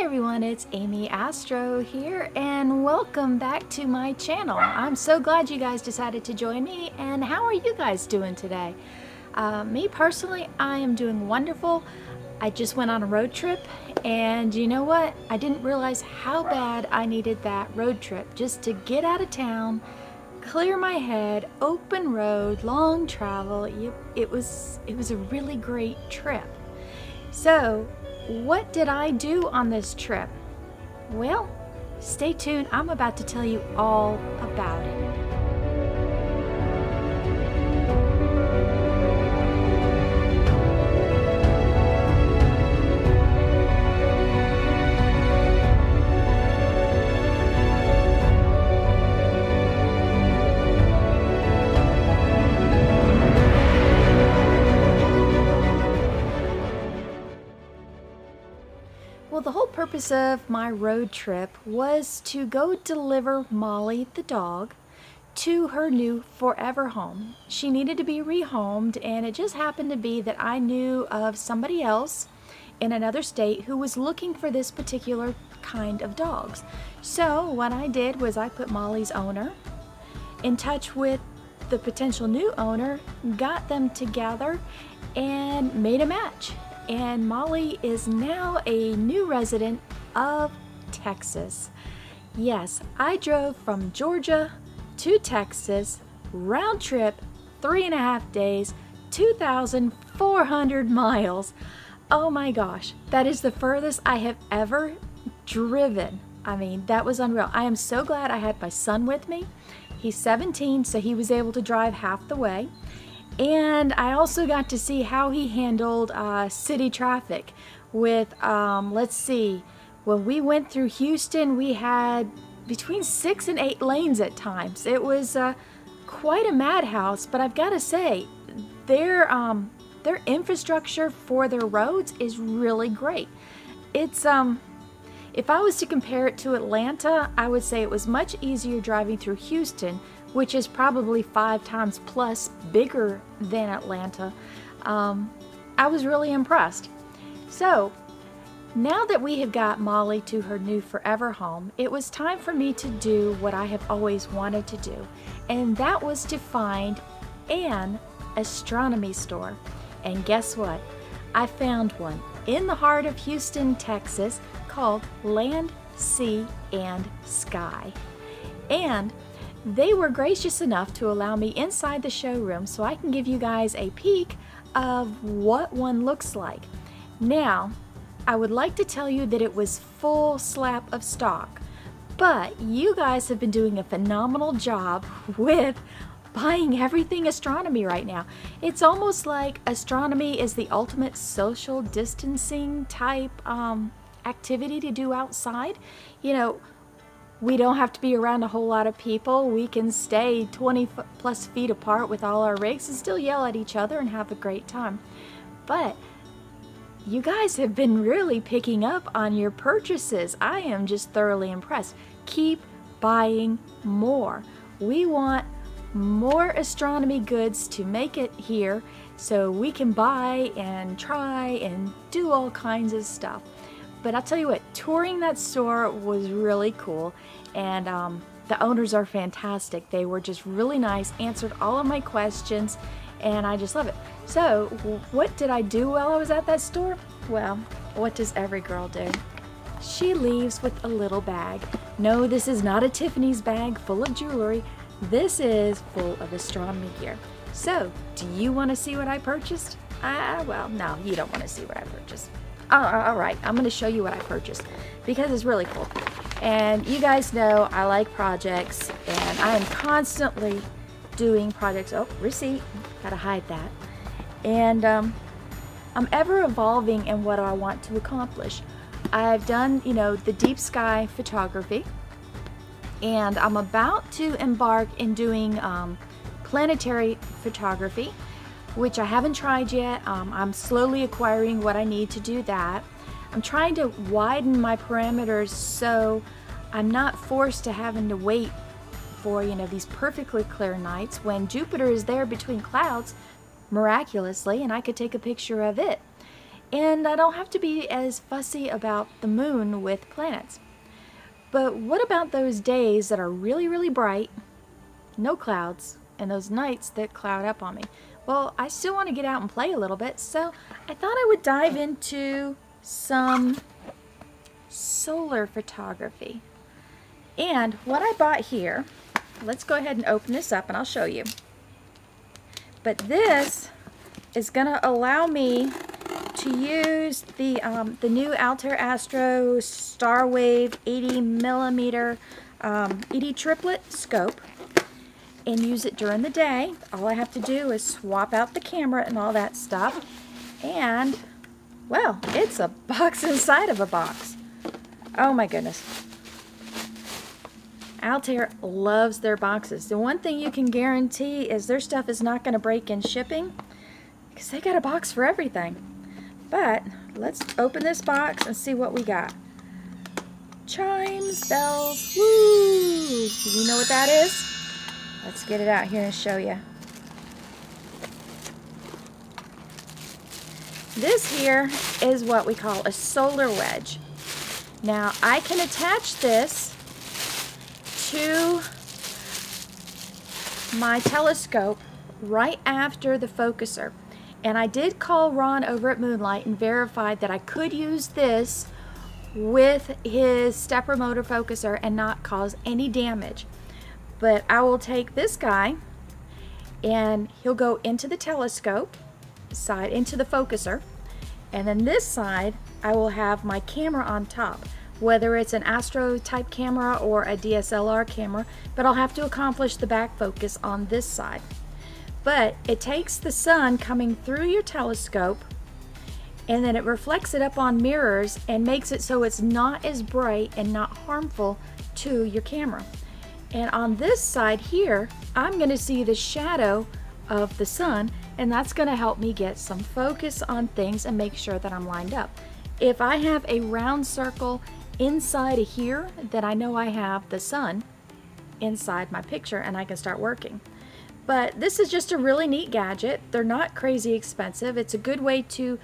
everyone, it's Amy Astro here and welcome back to my channel. I'm so glad you guys decided to join me and how are you guys doing today? Uh, me personally, I am doing wonderful. I just went on a road trip and you know what? I didn't realize how bad I needed that road trip just to get out of town, clear my head, open road, long travel. It was, it was a really great trip. So what did I do on this trip? Well, stay tuned. I'm about to tell you all about it. Well, the whole purpose of my road trip was to go deliver Molly the dog to her new forever home. She needed to be rehomed and it just happened to be that I knew of somebody else in another state who was looking for this particular kind of dogs. So what I did was I put Molly's owner in touch with the potential new owner, got them together and made a match and Molly is now a new resident of Texas. Yes, I drove from Georgia to Texas, round trip, three and a half days, 2,400 miles. Oh my gosh, that is the furthest I have ever driven. I mean, that was unreal. I am so glad I had my son with me. He's 17, so he was able to drive half the way. And I also got to see how he handled uh, city traffic with, um, let's see, when we went through Houston, we had between six and eight lanes at times. It was uh, quite a madhouse, but I've got to say, their, um, their infrastructure for their roads is really great. It's, um, if I was to compare it to Atlanta, I would say it was much easier driving through Houston which is probably five times plus bigger than Atlanta, um, I was really impressed. So, now that we have got Molly to her new forever home, it was time for me to do what I have always wanted to do, and that was to find an astronomy store. And guess what? I found one in the heart of Houston, Texas called Land, Sea, and Sky. And they were gracious enough to allow me inside the showroom so I can give you guys a peek of what one looks like. Now, I would like to tell you that it was full slap of stock, but you guys have been doing a phenomenal job with buying everything astronomy right now. It's almost like astronomy is the ultimate social distancing type um, activity to do outside. You know, we don't have to be around a whole lot of people. We can stay 20 plus feet apart with all our rigs and still yell at each other and have a great time. But you guys have been really picking up on your purchases. I am just thoroughly impressed. Keep buying more. We want more astronomy goods to make it here so we can buy and try and do all kinds of stuff. But I'll tell you what, touring that store was really cool, and um, the owners are fantastic. They were just really nice, answered all of my questions, and I just love it. So, what did I do while I was at that store? Well, what does every girl do? She leaves with a little bag. No, this is not a Tiffany's bag full of jewelry. This is full of astronomy gear. So, do you want to see what I purchased? Ah, uh, well, no, you don't want to see what I purchased. Oh, all right, I'm going to show you what I purchased because it's really cool. And you guys know I like projects and I am constantly doing projects. Oh, receipt, gotta hide that. And um, I'm ever evolving in what I want to accomplish. I've done, you know, the deep sky photography and I'm about to embark in doing um, planetary photography which I haven't tried yet. Um, I'm slowly acquiring what I need to do that. I'm trying to widen my parameters so I'm not forced to having to wait for, you know, these perfectly clear nights when Jupiter is there between clouds miraculously and I could take a picture of it. And I don't have to be as fussy about the moon with planets. But what about those days that are really, really bright, no clouds, and those nights that cloud up on me? Well, I still want to get out and play a little bit, so I thought I would dive into some solar photography. And what I bought here, let's go ahead and open this up and I'll show you. But this is going to allow me to use the um, the new Altair Astro Starwave 80 millimeter um, ED triplet scope and use it during the day. All I have to do is swap out the camera and all that stuff and well it's a box inside of a box. Oh my goodness. Altair loves their boxes. The one thing you can guarantee is their stuff is not going to break in shipping because they got a box for everything. But let's open this box and see what we got. Chimes, bells, woo! Do you know what that is? Let's get it out here and show you. This here is what we call a solar wedge. Now I can attach this to my telescope right after the focuser. And I did call Ron over at Moonlite and verified that I could use this with his stepper motor focuser and not cause any damage. But I will take this guy and he'll go into the telescope side, into the focuser. And then this side, I will have my camera on top, whether it's an Astro type camera or a DSLR camera, but I'll have to accomplish the back focus on this side. But it takes the sun coming through your telescope and then it reflects it up on mirrors and makes it so it's not as bright and not harmful to your camera. And on this side here, I'm going to see the shadow of the sun and that's going to help me get some focus on things and make sure that I'm lined up. If I have a round circle inside of here, then I know I have the sun inside my picture and I can start working. But this is just a really neat gadget. They're not crazy expensive. It's a good way to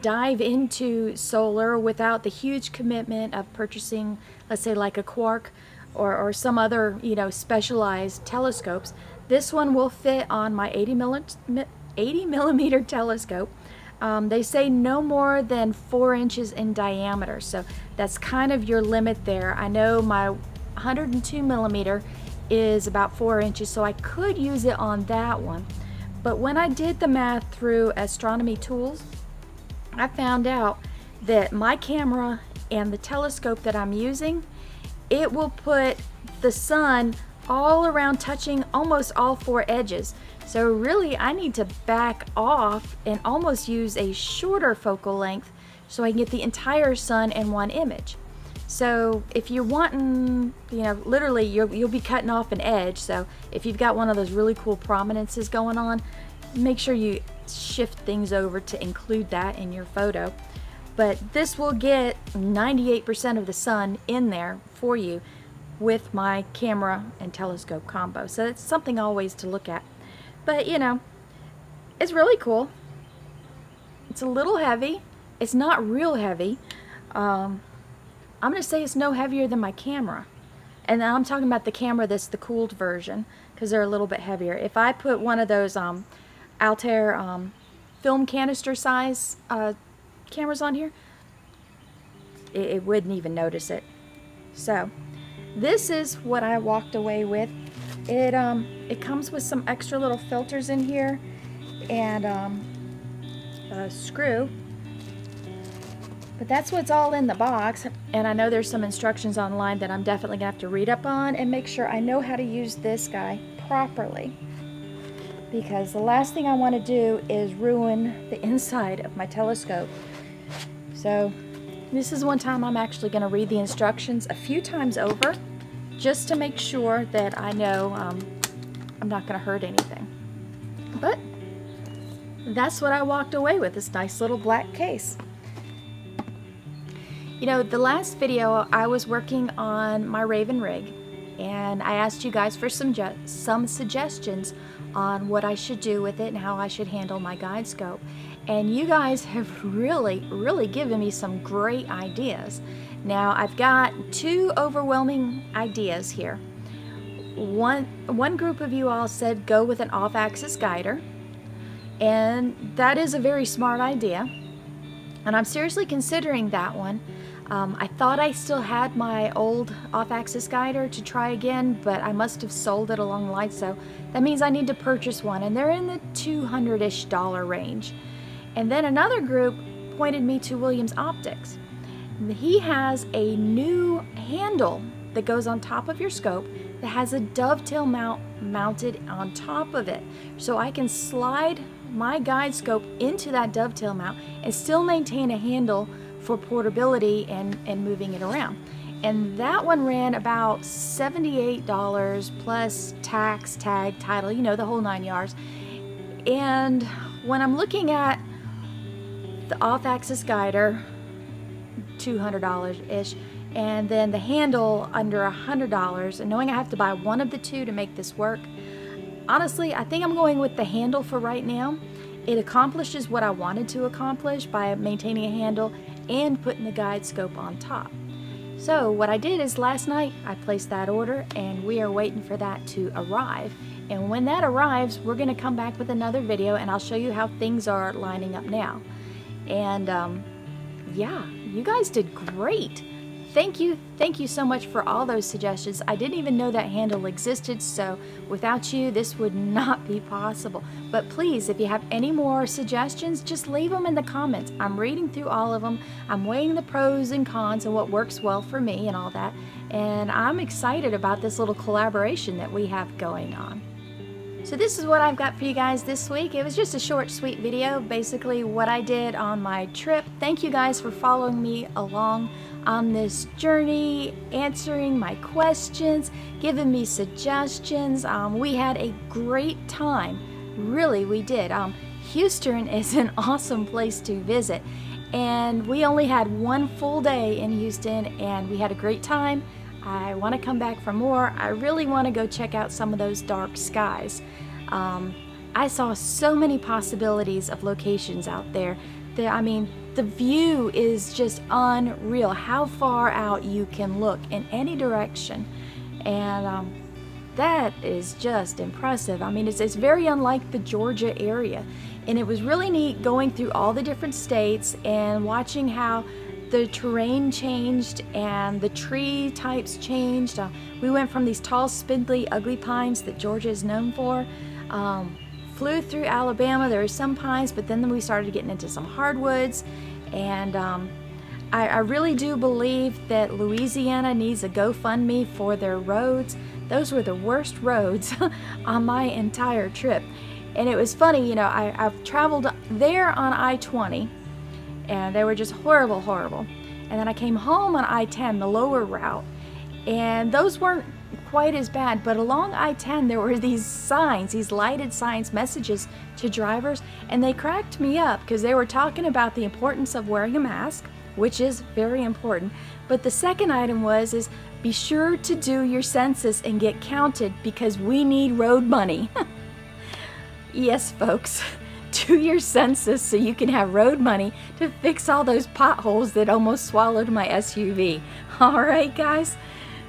dive into solar without the huge commitment of purchasing, let's say like a Quark or, or some other, you know, specialized telescopes. This one will fit on my 80 millimeter, 80 millimeter telescope. Um, they say no more than four inches in diameter, so that's kind of your limit there. I know my 102 millimeter is about four inches, so I could use it on that one. But when I did the math through Astronomy Tools, I found out that my camera and the telescope that I'm using, it will put the sun all around touching almost all four edges. So really I need to back off and almost use a shorter focal length so I can get the entire sun in one image. So if you're wanting, you know, literally you'll, you'll be cutting off an edge. So if you've got one of those really cool prominences going on, make sure you shift things over to include that in your photo. But this will get 98% of the sun in there for you with my camera and telescope combo. So it's something always to look at. But you know, it's really cool. It's a little heavy. It's not real heavy. Um, I'm going to say it's no heavier than my camera. And I'm talking about the camera that's the cooled version because they're a little bit heavier. If I put one of those um, Altair um, film canister size uh, cameras on here, it, it wouldn't even notice it. So this is what I walked away with. It um it comes with some extra little filters in here and um, a screw but that's what's all in the box, and I know there's some instructions online that I'm definitely to have to read up on and make sure I know how to use this guy properly. Because the last thing I want to do is ruin the inside of my telescope. So this is one time I'm actually going to read the instructions a few times over just to make sure that I know um, I'm not going to hurt anything. But that's what I walked away with, this nice little black case. You know, the last video I was working on my Raven rig and I asked you guys for some some suggestions on what I should do with it and how I should handle my guide scope. And you guys have really, really given me some great ideas. Now, I've got two overwhelming ideas here. One, one group of you all said go with an off-axis guider. And that is a very smart idea. And I'm seriously considering that one. Um, I thought I still had my old off-axis guider to try again, but I must have sold it along the line, so that means I need to purchase one, and they're in the 200-ish dollar range. And then another group pointed me to Williams Optics. He has a new handle that goes on top of your scope that has a dovetail mount mounted on top of it. So I can slide my guide scope into that dovetail mount and still maintain a handle for portability and, and moving it around. And that one ran about $78 plus tax, tag, title, you know, the whole nine yards. And when I'm looking at the off-axis guider, $200-ish, and then the handle under $100, and knowing I have to buy one of the two to make this work, honestly, I think I'm going with the handle for right now. It accomplishes what I wanted to accomplish by maintaining a handle and putting the guide scope on top. So what I did is last night I placed that order and we are waiting for that to arrive. And when that arrives, we're gonna come back with another video and I'll show you how things are lining up now. And um, yeah, you guys did great. Thank you, thank you so much for all those suggestions. I didn't even know that handle existed, so without you, this would not be possible. But please, if you have any more suggestions, just leave them in the comments. I'm reading through all of them. I'm weighing the pros and cons and what works well for me and all that. And I'm excited about this little collaboration that we have going on. So this is what I've got for you guys this week. It was just a short, sweet video, basically what I did on my trip. Thank you guys for following me along on this journey, answering my questions, giving me suggestions. Um, we had a great time. Really, we did. Um, Houston is an awesome place to visit. And we only had one full day in Houston and we had a great time. I want to come back for more. I really want to go check out some of those dark skies. Um, I saw so many possibilities of locations out there. That, I mean, the view is just unreal. How far out you can look in any direction. And um, that is just impressive. I mean, it's, it's very unlike the Georgia area. And it was really neat going through all the different states and watching how the terrain changed and the tree types changed. Uh, we went from these tall, spindly, ugly pines that Georgia is known for. Um, flew through Alabama. There were some pines, but then we started getting into some hardwoods. And um, I, I really do believe that Louisiana needs a GoFundMe for their roads. Those were the worst roads on my entire trip. And it was funny, you know, I, I've traveled there on I-20 and they were just horrible, horrible. And then I came home on I-10, the lower route, and those weren't quite as bad, but along I-10 there were these signs, these lighted signs, messages to drivers, and they cracked me up because they were talking about the importance of wearing a mask, which is very important. But the second item was is be sure to do your census and get counted because we need road money. yes, folks do your census so you can have road money to fix all those potholes that almost swallowed my SUV. All right, guys?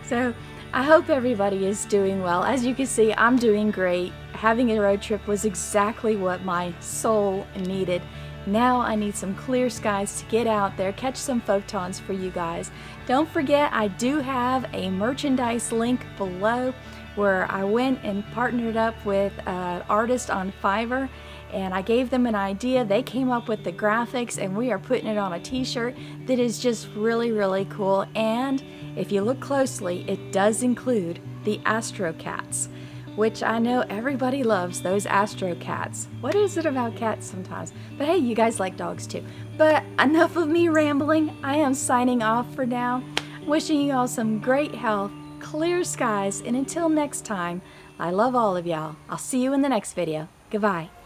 So I hope everybody is doing well. As you can see, I'm doing great. Having a road trip was exactly what my soul needed. Now I need some clear skies to get out there, catch some photons for you guys. Don't forget, I do have a merchandise link below where I went and partnered up with an artist on Fiverr and I gave them an idea. They came up with the graphics and we are putting it on a t-shirt that is just really, really cool. And if you look closely, it does include the Astro Cats, which I know everybody loves those Astro Cats. What is it about cats sometimes? But hey, you guys like dogs too. But enough of me rambling. I am signing off for now. Wishing you all some great health, clear skies, and until next time, I love all of y'all. I'll see you in the next video. Goodbye.